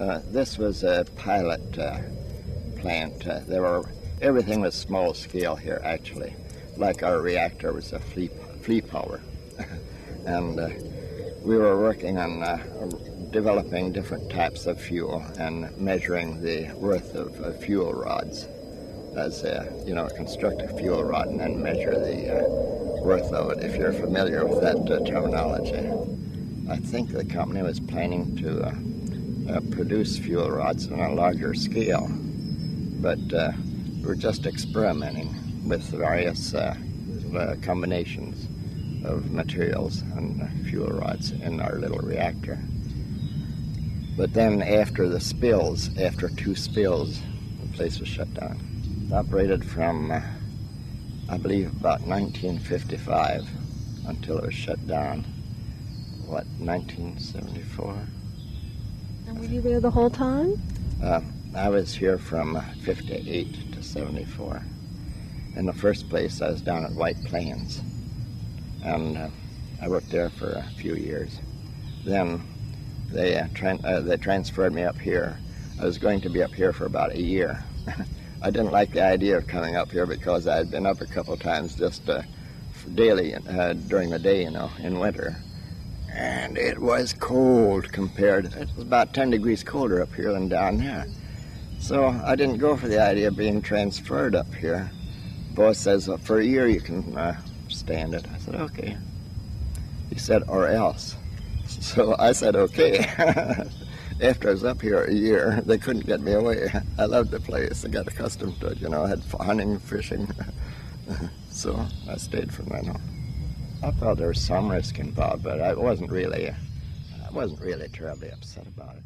Uh, this was a pilot uh, plant. Uh, there were everything was small scale here, actually. Like our reactor was a flea, flea power, and uh, we were working on uh, developing different types of fuel and measuring the worth of, fuel rods as a, you know construct a fuel rod and then measure the uh, worth of it. If you're familiar with that uh, terminology, I think the company was planning to uh, uh, produce fuel rods on a larger scale, but uh, we're just experimenting with various uh, combinations of materials and fuel rods in our little reactor. But then after the spills, after two spills, the place was shut down. It operated from, uh, I believe, about 1955 until it was shut down. What, 1974? You there the whole time? Uh, I was here from uh, 58 to 74. In the first place, I was down at White Plains, and uh, I worked there for a few years. Then they uh, tra- uh, they transferred me up here. I was going to be up here for about a year. I didn't like the idea of coming up here because I had been up a couple times just uh, daily uh, during the day, you know, in winter. And it was cold compared. It was about 10 degrees colder up here than down there. So I didn't go for the idea of being transferred up here. The Boss says, well, for a year you can uh, stand it. I said, okay. He said, or else. So I said, okay. After I was up here a year, they couldn't get me away. I loved the place. I got accustomed to it, you know. I had hunting, fishing. so I stayed from then on. I felt there was some risk involved, but I wasn't really, I wasn't really terribly upset about it.